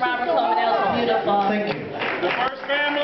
Robert Coleman. That was beautiful. Thank you. The first family